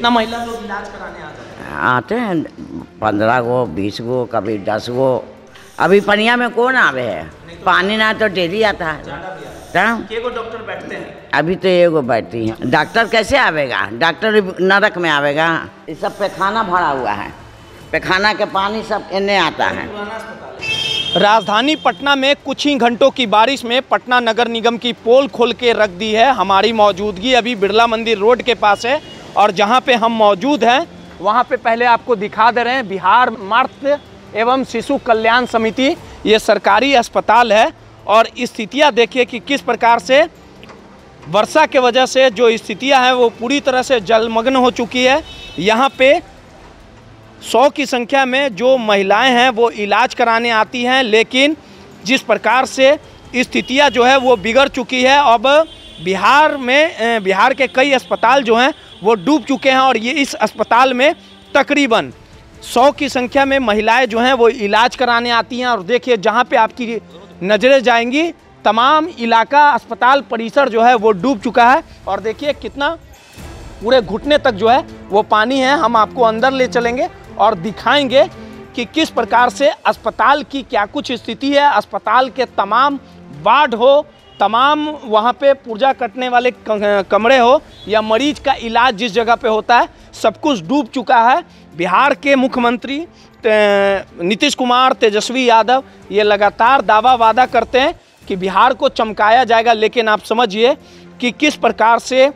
कितना महिला लोग इलाज कराने आ जाते हैं? आते हैं पंद्रह गो बीस गो कभी दस गो। अभी पनिया में कौन आवे है? पानी ना तो डेली आता है। ज़्यादा भी आता तब है? के गो डॉक्टर बैठते हैं? अभी तो एगो बैठती है। डॉक्टर कैसे आवेगा? डॉक्टर नरक में आवेगा। ये सब पैखाना भरा हुआ है। पैखाना के पानी सब इन्हें आता है। राजधानी पटना में कुछ ही घंटों की बारिश में पटना नगर निगम की पोल खोल के रख दी है हमारी मौजूदगी। अभी बिरला मंदिर रोड के पास है। और जहाँ पे हम मौजूद हैं, वहाँ पे पहले आपको दिखा दे रहे हैं बिहार मातृ एवं शिशु कल्याण समिति। ये सरकारी अस्पताल है और स्थितियाँ देखिए कि किस प्रकार से वर्षा के वजह से जो स्थितियाँ हैं, वो पूरी तरह से जलमग्न हो चुकी है। यहाँ पे सौ की संख्या में जो महिलाएँ हैं, वो इलाज कराने आती हैं, लेकिन जिस प्रकार से स्थितियाँ जो है, वो बिगड़ चुकी है। अब बिहार में बिहार के कई अस्पताल जो हैं वो डूब चुके हैं और ये इस अस्पताल में तकरीबन सौ की संख्या में महिलाएँ जो हैं वो इलाज कराने आती हैं। और देखिए, जहाँ पे आपकी नज़रें जाएँगी, तमाम इलाका अस्पताल परिसर जो है वो डूब चुका है। और देखिए, कितना पूरे घुटने तक जो है वो पानी है। हम आपको अंदर ले चलेंगे और दिखाएँगे कि किस प्रकार से अस्पताल की क्या कुछ स्थिति है। अस्पताल के तमाम वार्ड हो तमाम वहाँ पे पुर्जा कटने वाले कमरे हो या मरीज़ का इलाज जिस जगह पे होता है, सब कुछ डूब चुका है। बिहार के मुख्यमंत्री नीतीश कुमार, तेजस्वी यादव, ये लगातार दावा वादा करते हैं कि बिहार को चमकाया जाएगा, लेकिन आप समझिए कि किस प्रकार से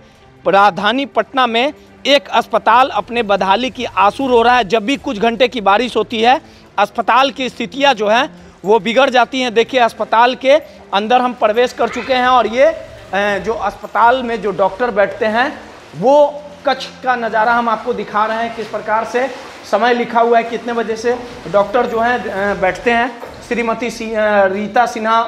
राजधानी पटना में एक अस्पताल अपने बदहाली की आँसू रो रहा है। जब भी कुछ घंटे की बारिश होती है, अस्पताल की स्थितियाँ जो हैं वो बिगड़ जाती हैं। देखिए, अस्पताल के अंदर हम प्रवेश कर चुके हैं और ये जो अस्पताल में जो डॉक्टर बैठते हैं, वो कच्छ का नज़ारा हम आपको दिखा रहे हैं किस प्रकार से। समय लिखा हुआ है कितने बजे से डॉक्टर जो हैं बैठते हैं। श्रीमती रीता सिन्हा,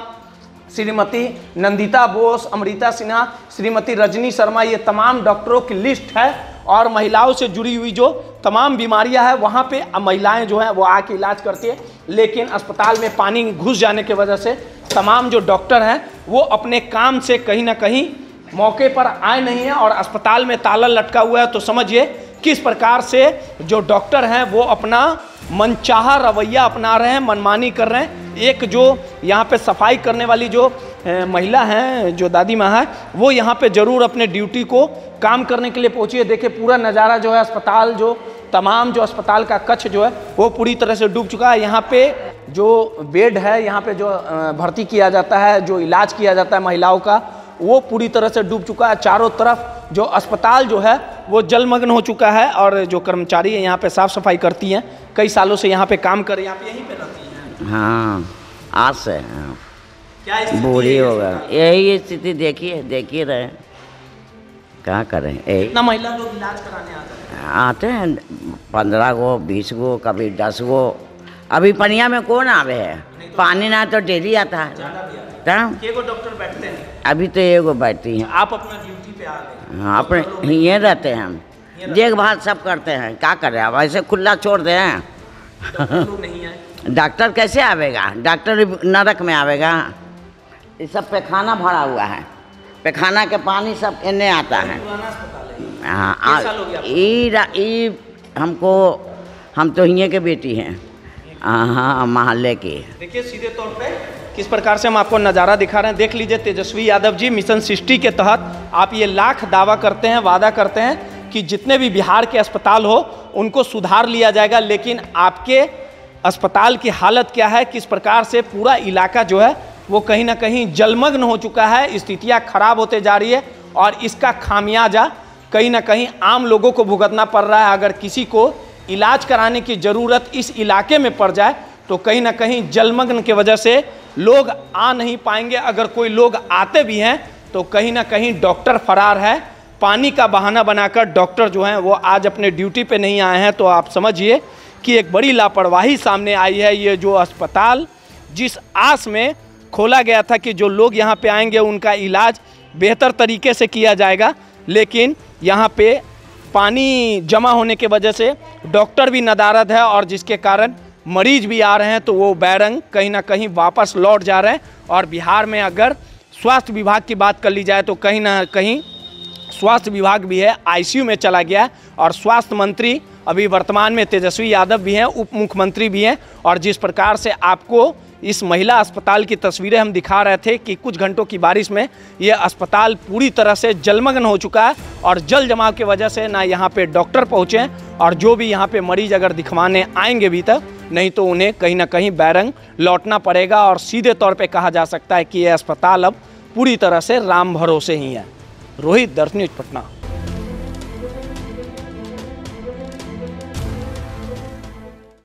श्रीमती नंदिता बोस, अमृता सिन्हा, श्रीमती रजनी शर्मा, ये तमाम डॉक्टरों की लिस्ट है। और महिलाओं से जुड़ी हुई जो तमाम बीमारियाँ हैं, वहाँ पे महिलाएँ जो हैं, वो आके इलाज करती है। लेकिन अस्पताल में पानी घुस जाने की वजह से तमाम जो डॉक्टर हैं, वो अपने काम से कहीं ना कहीं मौके पर आए नहीं हैं और अस्पताल में ताला लटका हुआ है। तो समझिए किस प्रकार से जो डॉक्टर हैं, वो अपना मनचाहा रवैया अपना रहे हैं, मनमानी कर रहे हैं। एक जो यहाँ पे सफ़ाई करने वाली जो महिला हैं, जो दादी माँ है, वो यहाँ पे ज़रूर अपने ड्यूटी को काम करने के लिए पहुँची है। देखिए पूरा नज़ारा जो है अस्पताल जो तमाम जो अस्पताल का कच्छ जो है वो पूरी तरह से डूब चुका है। यहाँ पे जो बेड है यहाँ पे जो भर्ती किया जाता है जो इलाज किया जाता है महिलाओं का वो पूरी तरह से डूब चुका है। चारों तरफ़ जो अस्पताल जो है वो जलमग्न हो चुका है और जो कर्मचारी है यहाँ पे साफ़ सफ़ाई करती हैं। कई सालों से यहाँ पे काम कर यहाँ पे यहीं पे रहती हैं? हाँ आज से हाँ। क्या बूढ़ी है हो गए प्रकार? यही स्थिति देखिए देखिए रहे। क्या करें? यही कितना महिला लोग इलाज कराने आ जाते हैं? आते हैं पंद्रह गो बीस गो कभी दस गो। अभी पनिया में कौन आवे है? पानी ना तो डेली आता है। ज़्यादा भी आता है। डॉक्टर बैठते हैं? अभी तो एगो बैठती हैं। आप अपना ड्यूटी पे आ गए। हाँ अपने ये रहते हैं हम। देखभाल सब करते हैं। क्या करें? अब ऐसे खुला छोड़ दे। आए। डॉक्टर कैसे आवेगा? डॉक्टर नरक में आवेगा। इस सब पैखाना भरा हुआ है। पैखाना के पानी सब इन्हें आता है। है हाँ हो हमको हम तो हिये के बेटी हैं। हाँ हाँ मोहल्ले की। देखिए सीधे तौर पे किस प्रकार से हम आपको नज़ारा दिखा रहे हैं। देख लीजिए तेजस्वी यादव जी मिशन सृष्टि के तहत आप ये लाख दावा करते हैं वादा करते हैं कि जितने भी बिहार के अस्पताल हो उनको सुधार लिया जाएगा। लेकिन आपके अस्पताल की हालत क्या है? किस प्रकार से पूरा इलाका जो है वो कहीं ना कहीं जलमग्न हो चुका है, स्थितियाँ खराब होते जा रही है और इसका खामियाजा कहीं ना कहीं आम लोगों को भुगतना पड़ रहा है। अगर किसी को इलाज कराने की ज़रूरत इस इलाके में पड़ जाए तो कहीं ना कहीं जलमग्न के वजह से लोग आ नहीं पाएँगे। अगर कोई लोग आते भी हैं तो कहीं ना कहीं डॉक्टर फरार है। पानी का बहाना बनाकर डॉक्टर जो हैं, वो आज अपने ड्यूटी पे नहीं आए हैं। तो आप समझिए कि एक बड़ी लापरवाही सामने आई है। ये जो अस्पताल जिस आस में खोला गया था कि जो लोग यहाँ पे आएँगे, उनका इलाज बेहतर तरीके से किया जाएगा। लेकिन यहाँ पे पानी जमा होने के वजह से डॉक्टर भी नदारद है और जिसके कारण मरीज़ भी आ रहे हैं तो वो बैरंग कहीं ना कहीं वापस लौट जा रहे हैं। और बिहार में अगर स्वास्थ्य विभाग की बात कर ली जाए तो कहीं ना कहीं स्वास्थ्य विभाग भी है, आईसीयू में चला गया और स्वास्थ्य मंत्री अभी वर्तमान में तेजस्वी यादव भी हैं, उप मुख्यमंत्री भी हैं। और जिस प्रकार से आपको इस महिला अस्पताल की तस्वीरें हम दिखा रहे थे कि कुछ घंटों की बारिश में ये अस्पताल पूरी तरह से जलमग्न हो चुका है और जल जमाव की वजह से ना यहाँ पे डॉक्टर पहुँचे और जो भी यहाँ पे मरीज़ अगर दिखवाने आएँगे भी तक, नहीं तो उन्हें कहीं ना कहीं बैरंग लौटना पड़ेगा और सीधे तौर पर कहा जा सकता है कि यह अस्पताल अब पूरी तरह से राम भरोसे ही है। रोहित दर्श न्यूज़ पटना।